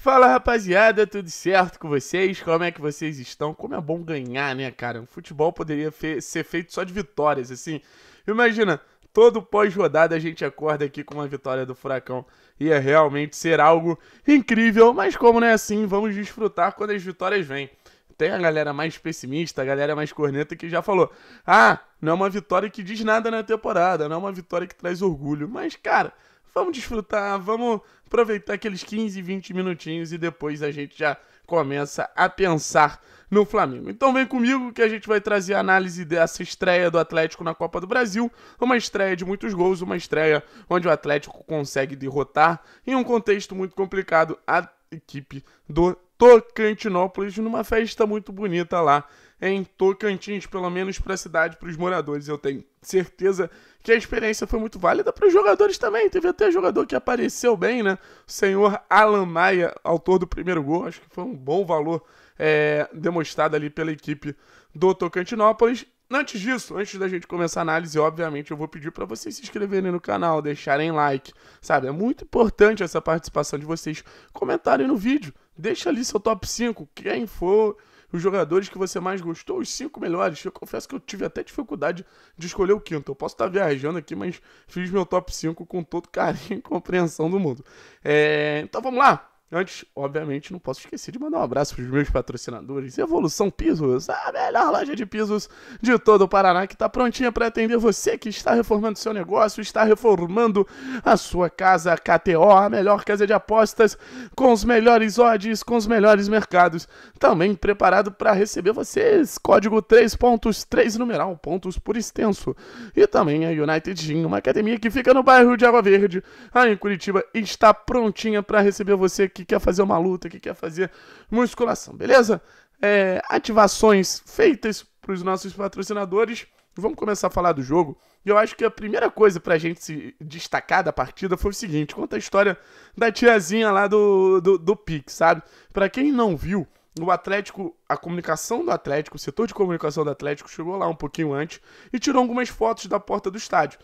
Fala rapaziada, tudo certo com vocês? Como é que vocês estão? Como é bom ganhar, né, cara? O futebol poderia fe ser feito só de vitórias, assim. Imagina, todo pós-rodada a gente acorda aqui com uma vitória do Furacão. Ia realmente ser algo incrível, mas como não é assim, vamos desfrutar quando as vitórias vêm. Tem a galera mais pessimista, a galera mais corneta que já falou: ah, não é uma vitória que diz nada na temporada, não é uma vitória que traz orgulho. Mas, cara, vamos desfrutar, vamos aproveitar aqueles 15, 20 minutinhos e depois a gente já começa a pensar no Flamengo. Então vem comigo que a gente vai trazer a análise dessa estreia do Atlético na Copa do Brasil, uma estreia de muitos gols, uma estreia onde o Atlético consegue derrotar em um contexto muito complicado a equipe do Tocantinópolis numa festa muito bonita lá em Tocantins, pelo menos para a cidade, para os moradores. Eu tenho certeza que a experiência foi muito válida para os jogadores também. Teve até jogador que apareceu bem, né? O senhor Alan Maia, autor do primeiro gol, acho que foi um bom valor é, demonstrado ali pela equipe do Tocantinópolis. Antes disso, antes da gente começar a análise, obviamente eu vou pedir para vocês se inscreverem no canal, deixarem like, sabe? É muito importante essa participação de vocês, comentarem no vídeo, deixa ali seu top 5, quem for os jogadores que você mais gostou, os cinco melhores. Eu confesso que eu tive até dificuldade de escolher o quinto. Eu posso estar viajando aqui, mas fiz meu top 5 com todo carinho e compreensão do mundo. É... Então vamos lá. Antes, obviamente, não posso esquecer de mandar um abraço para os meus patrocinadores. Evolução Pisos, a melhor loja de pisos de todo o Paraná, que está prontinha para atender você que está reformando seu negócio, está reformando a sua casa. KTO, a melhor casa de apostas, com os melhores odds, com os melhores mercados. Também preparado para receber vocês. Código 3 pontos, 3 numeral, pontos por extenso. E também a United Gym, uma academia que fica no bairro de Água Verde, aí em Curitiba, está prontinha para receber você que que quer fazer uma luta, que quer fazer musculação, beleza? É, ativações feitas para os nossos patrocinadores. Vamos começar a falar do jogo. E eu acho que a primeira coisa para a gente se destacar da partida foi o seguinte: conta a história da tiazinha lá do, do, do Pix, sabe? Para quem não viu, o Atlético, a comunicação do Atlético, o setor de comunicação do Atlético chegou lá um pouquinho antes e tirou algumas fotos da porta do estádio.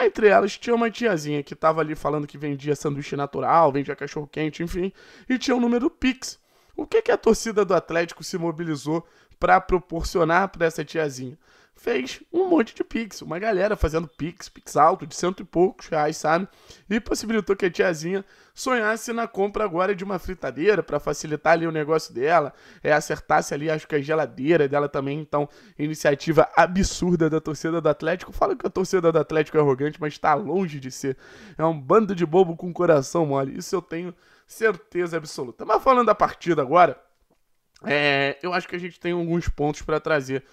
Entre elas tinha uma tiazinha que estava ali falando que vendia sanduíche natural, vendia cachorro quente, enfim, e tinha o número Pix. O que, que a torcida do Atlético se mobilizou para proporcionar para essa tiazinha? Fez um monte de Pix, uma galera fazendo Pix, Pix alto, de cento e poucos reais, sabe? E possibilitou que a tiazinha sonhasse na compra agora de uma fritadeira para facilitar ali o negócio dela, é, acertasse ali, acho que a geladeira dela também, então, iniciativa absurda da torcida do Atlético. Fala que a torcida do Atlético é arrogante, mas está longe de ser. É um bando de bobo com coração mole, isso eu tenho certeza absoluta. Mas falando da partida agora, é, eu acho que a gente tem alguns pontos para trazer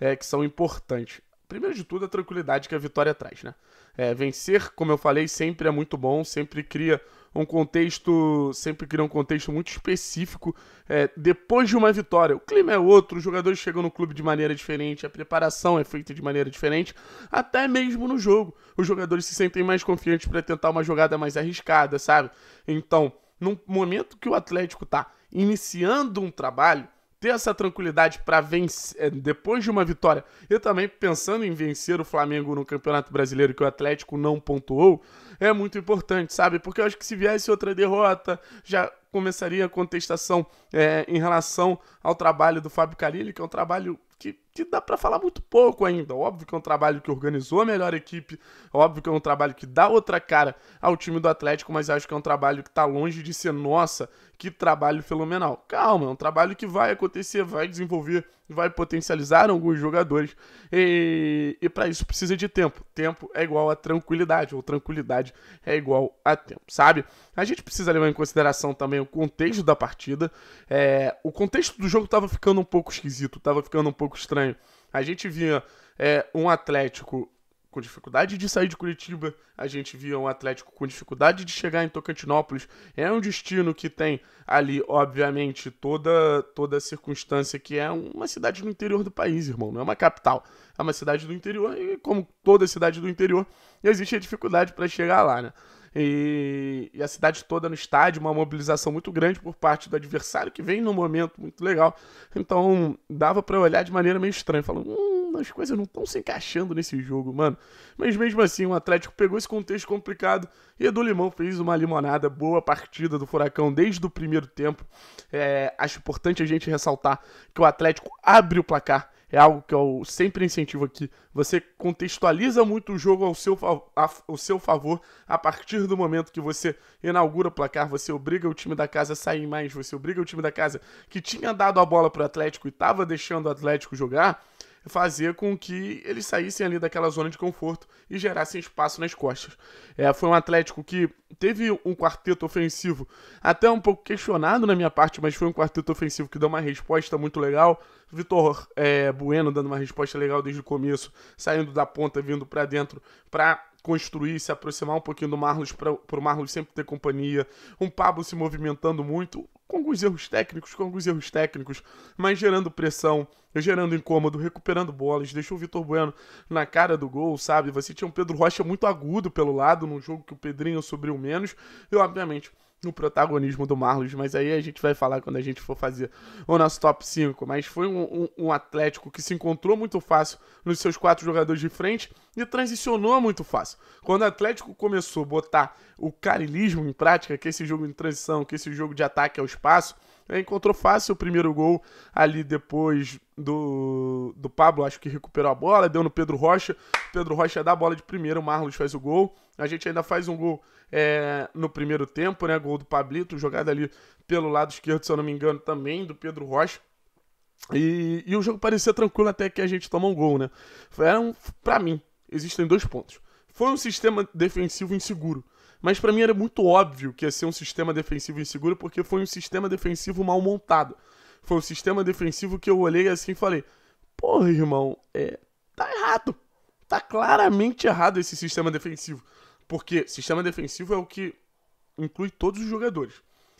é, que são importantes. Primeiro de tudo, a tranquilidade que a vitória traz, né? É, vencer, como eu falei, sempre é muito bom, sempre cria um contexto, sempre cria um contexto muito específico é, depois de uma vitória. O clima é outro, os jogadores chegam no clube de maneira diferente, a preparação é feita de maneira diferente, até mesmo no jogo. Os jogadores se sentem mais confiantes para tentar uma jogada mais arriscada, sabe? Então, num momento que o Atlético está iniciando um trabalho, ter essa tranquilidade para vencer é, depois de uma vitória e também pensando em vencer o Flamengo no Campeonato Brasileiro que o Atlético não pontuou é muito importante, sabe? Porque eu acho que se viesse outra derrota já começaria a contestação é, em relação ao trabalho do Fábio Carilli, que é um trabalho que, que dá para falar muito pouco ainda. Óbvio que é um trabalho que organizou a melhor equipe, óbvio que é um trabalho que dá outra cara ao time do Atlético, mas acho que é um trabalho que está longe de ser nossa, que trabalho fenomenal. Calma, é um trabalho que vai acontecer, vai desenvolver, vai potencializar alguns jogadores e, e para isso precisa de tempo. Tempo é igual a tranquilidade, ou tranquilidade é igual a tempo, sabe? A gente precisa levar em consideração também o contexto da partida. É, o contexto do jogo estava ficando um pouco esquisito, estava ficando um pouco estranho. A gente via é, um Atlético com dificuldade de sair de Curitiba, a gente via um Atlético com dificuldade de chegar em Tocantinópolis. É um destino que tem ali, obviamente, toda toda a circunstância que é uma cidade do interior do país, irmão, não é uma capital. É uma cidade do interior e como toda cidade do interior, existe a dificuldade para chegar lá, né? E, e, a cidade toda no estádio, uma mobilização muito grande por parte do adversário, que vem num momento muito legal. Então, dava para olhar de maneira meio estranha, falando, hum, as coisas não estão se encaixando nesse jogo, mano. Mas mesmo assim, o Atlético pegou esse contexto complicado e Edu Limão fez uma limonada, boa partida do Furacão desde o primeiro tempo. É, acho importante a gente ressaltar que o Atlético abre o placar é algo que eu sempre incentivo aqui. Você contextualiza muito o jogo ao seu, ao seu favor a partir do momento que você inaugura o placar, você obriga o time da casa a sair mais, você obriga o time da casa que tinha dado a bola para o Atlético e estava deixando o Atlético jogar fazer com que eles saíssem ali daquela zona de conforto e gerassem espaço nas costas. É, foi um Atlético que teve um quarteto ofensivo até um pouco questionado na minha parte, mas foi um quarteto ofensivo que deu uma resposta muito legal. Vitor é, Bueno dando uma resposta legal desde o começo, saindo da ponta, vindo para dentro para construir, se aproximar um pouquinho do Marlos para o Marlos sempre ter companhia. Um Pablo se movimentando muito, com alguns erros técnicos, com alguns erros técnicos, mas gerando pressão, gerando incômodo, recuperando bolas, deixou o Vitor Bueno na cara do gol, sabe? Você tinha um Pedro Rocha muito agudo pelo lado, num jogo que o Pedrinho subiu menos, e obviamente no protagonismo do Marlos, mas aí a gente vai falar quando a gente for fazer o nosso top 5. Mas foi um, um, um, Atlético que se encontrou muito fácil nos seus quatro jogadores de frente e transicionou muito fácil. Quando o Atlético começou a botar o carilismo em prática, que é esse jogo de transição, que é esse jogo de ataque ao espaço, encontrou fácil o primeiro gol ali depois do, do Pablo, acho que recuperou a bola, deu no Pedro Rocha. Pedro Rocha dá a bola de primeiro, o Marlos faz o gol. A gente ainda faz um gol é, no primeiro tempo, né? Gol do Pablito, jogada ali pelo lado esquerdo, se eu não me engano, também do Pedro Rocha. E, e o jogo parecia tranquilo até que a gente toma um gol, né? Era um, pra mim, existem dois pontos. Foi um sistema defensivo inseguro. Mas para mim era muito óbvio que ia ser um sistema defensivo inseguro porque foi um sistema defensivo mal montado. Foi um sistema defensivo que eu olhei assim e falei: Porra, irmão, é, tá errado. Tá claramente errado esse sistema defensivo. Porque sistema defensivo é o que inclui todos os jogadores.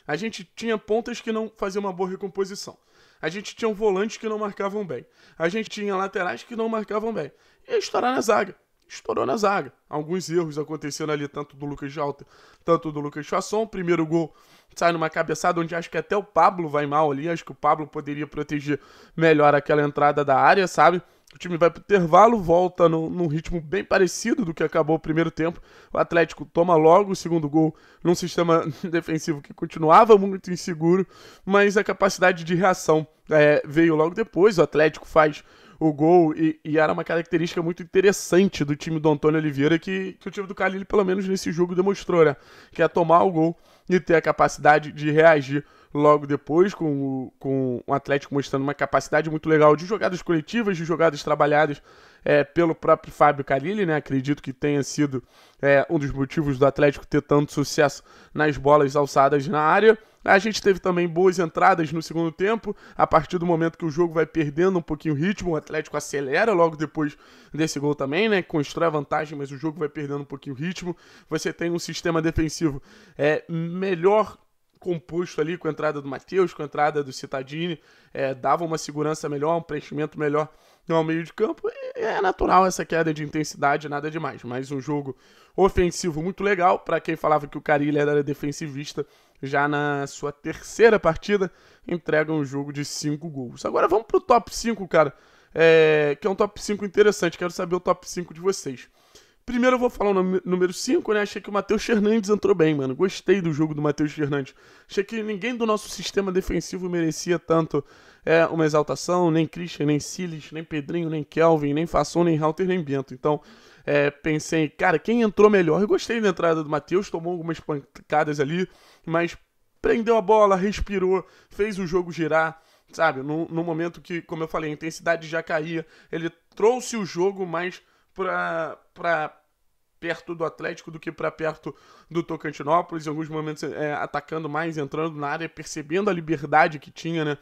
A gente tinha pontas que não faziam uma boa recomposição. A gente tinha volantes que não marcavam bem. A gente tinha laterais que não marcavam bem. E estourar na zaga. Estourou na zaga. Alguns erros aconteceram ali, tanto do Lucas Jalter, tanto do Lucas Chasson. Primeiro gol sai numa cabeçada onde acho que até o Pablo vai mal ali. Acho que o Pablo poderia proteger melhor aquela entrada da área, sabe? O time vai pro intervalo, volta no, num ritmo bem parecido do que acabou o primeiro tempo. O Atlético toma logo o segundo gol num sistema defensivo que continuava muito inseguro, mas a capacidade de reação é, veio logo depois. O Atlético faz o gol e, e, era uma característica muito interessante do time do Antônio Oliveira que, que o time do Calil, pelo menos nesse jogo, demonstrou, né? Que é tomar o gol e ter a capacidade de reagir logo depois, com o, com o Atlético mostrando uma capacidade muito legal de jogadas coletivas, de jogadas trabalhadas é, pelo próprio Fábio Carilli, né? Acredito que tenha sido é, um dos motivos do Atlético ter tanto sucesso nas bolas alçadas na área. A gente teve também boas entradas no segundo tempo. A partir do momento que o jogo vai perdendo um pouquinho o ritmo, o Atlético acelera logo depois desse gol também, né? Constrói a vantagem, mas o jogo vai perdendo um pouquinho o ritmo. Você tem um sistema defensivo é, melhor composto ali com a entrada do Matheus, com a entrada do Citadini, é, dava uma segurança melhor, um preenchimento melhor ao meio de campo. É natural essa queda de intensidade, nada demais. Mas um jogo ofensivo muito legal. Para quem falava que o Carilli era defensivista, já na sua terceira partida, entrega um jogo de 5 gols. Agora vamos pro top 5, cara. É, que é um top 5 interessante. Quero saber o top 5 de vocês. Primeiro eu vou falar o número 5, né? Achei que o Matheus Fernandes entrou bem, mano. Gostei do jogo do Matheus Fernandes. Achei que ninguém do nosso sistema defensivo merecia tanto é, uma exaltação, nem Christian, nem Silas, nem Pedrinho, nem Kelvin, nem Fasson, nem Halter, nem Bento. Então, é, pensei, cara, quem entrou melhor? Eu gostei da entrada do Matheus, tomou algumas pancadas ali, mas prendeu a bola, respirou, fez o jogo girar sabe? No, no, momento que, como eu falei, a intensidade já caía, ele trouxe o jogo mais para perto do Atlético do que para perto do Tocantinópolis, em alguns momentos é, atacando mais, entrando na área, percebendo a liberdade que tinha, né?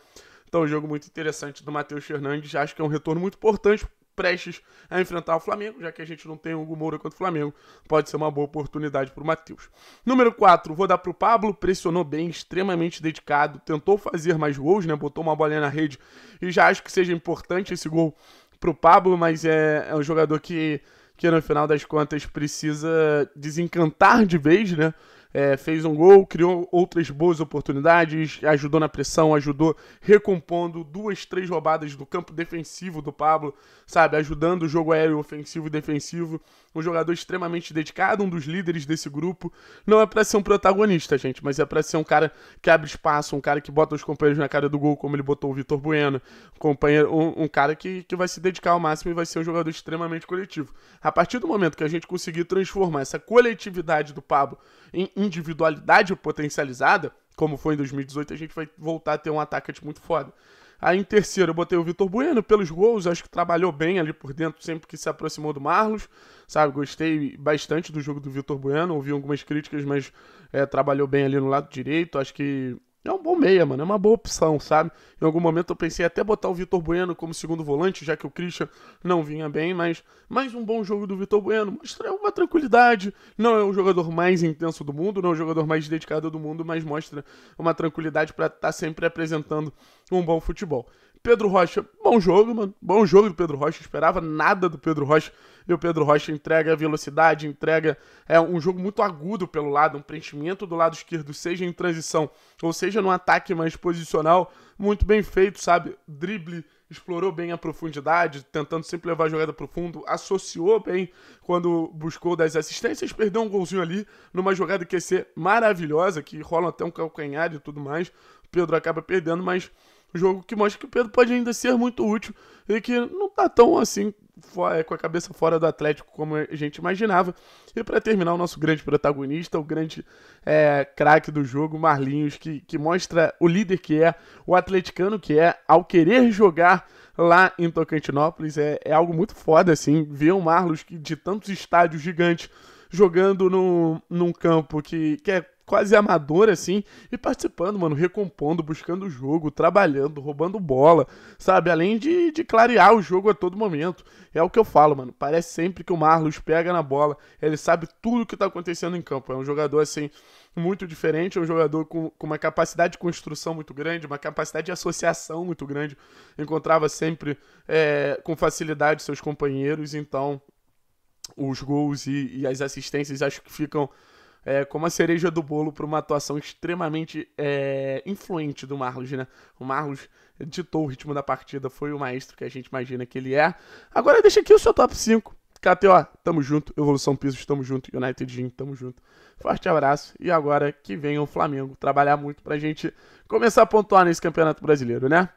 Então, um jogo muito interessante do Matheus Fernandes, acho que é um retorno muito importante prestes a enfrentar o Flamengo, já que a gente não tem o Hugo Moura contra o Flamengo, pode ser uma boa oportunidade para o Matheus. Número 4, vou dar para o Pablo, pressionou bem, extremamente dedicado, tentou fazer mais gols, né? Botou uma bolinha na rede e já acho que seja importante esse gol para o Pablo, mas é, é um jogador que, que no final das contas precisa desencantar de vez, né? É, fez um gol, criou outras boas oportunidades, ajudou na pressão, ajudou recompondo duas, três roubadas do campo defensivo do Pablo, sabe? Ajudando o jogo aéreo ofensivo e defensivo. Um jogador extremamente dedicado, um dos líderes desse grupo. Não é para ser um protagonista, gente, mas é para ser um cara que abre espaço, um cara que bota os companheiros na cara do gol, como ele botou o Vitor Bueno, um, companheiro, um, um cara que, que vai se dedicar ao máximo e vai ser um jogador extremamente coletivo. A partir do momento que a gente conseguir transformar essa coletividade do Pablo em individualidade potencializada, como foi em 2018, a gente vai voltar a ter um atacante muito foda. Aí em terceiro eu botei o Vitor Bueno pelos gols, acho que trabalhou bem ali por dentro sempre que se aproximou do Marlos, sabe? Gostei bastante do jogo do Vitor Bueno, ouvi algumas críticas, mas é, trabalhou bem ali no lado direito, acho que é um bom meia, mano. É uma boa opção, sabe? Em algum momento eu pensei até botar o Vitor Bueno como segundo volante, já que o Christian não vinha bem, mas mais um bom jogo do Vitor Bueno. Mostra uma tranquilidade. Não é o jogador mais intenso do mundo, não é o jogador mais dedicado do mundo, mas mostra uma tranquilidade para estar tá sempre apresentando um bom futebol. Pedro Rocha, bom jogo, mano. Bom jogo do Pedro Rocha. Esperava nada do Pedro Rocha. E o Pedro Rocha entrega velocidade, entrega é, um jogo muito agudo pelo lado, um preenchimento do lado esquerdo, seja em transição ou seja no ataque mais posicional, muito bem feito, sabe? Drible, explorou bem a profundidade, tentando sempre levar a jogada para o fundo, associou bem quando buscou das assistências, perdeu um golzinho ali numa jogada que ia ser maravilhosa, que rola até um calcanhar e tudo mais. O Pedro acaba perdendo, mas jogo que mostra que o Pedro pode ainda ser muito útil e que não tá tão assim é, com a cabeça fora do Atlético como a gente imaginava. E para terminar, o nosso grande protagonista, o grande é, craque do jogo, Marlinhos, que, que mostra o líder que é, o atleticano que é, ao querer jogar lá em Tocantinópolis. É, é algo muito foda, assim, ver o Marlos de tantos estádios gigantes jogando no, num campo que, que é quase amador, assim, e participando, mano, recompondo, buscando o jogo, trabalhando, roubando bola, sabe? Além de, de clarear o jogo a todo momento. É o que eu falo, mano. Parece sempre que o Marlos pega na bola, ele sabe tudo o que tá acontecendo em campo. É um jogador, assim, muito diferente, é um jogador com, com uma capacidade de construção muito grande, uma capacidade de associação muito grande. Encontrava sempre é, com facilidade seus companheiros, então os gols e, e as assistências acho que ficam é, como a cereja do bolo para uma atuação extremamente é, influente do Marlos, né? O Marlos ditou o ritmo da partida, foi o maestro que a gente imagina que ele é. Agora deixa aqui o seu top 5. KTO, tamo junto. Evolução Pisos, tamo junto. United Gym, tamo junto. Forte abraço. E agora que venha o Flamengo trabalhar muito pra gente começar a pontuar nesse Campeonato Brasileiro, né?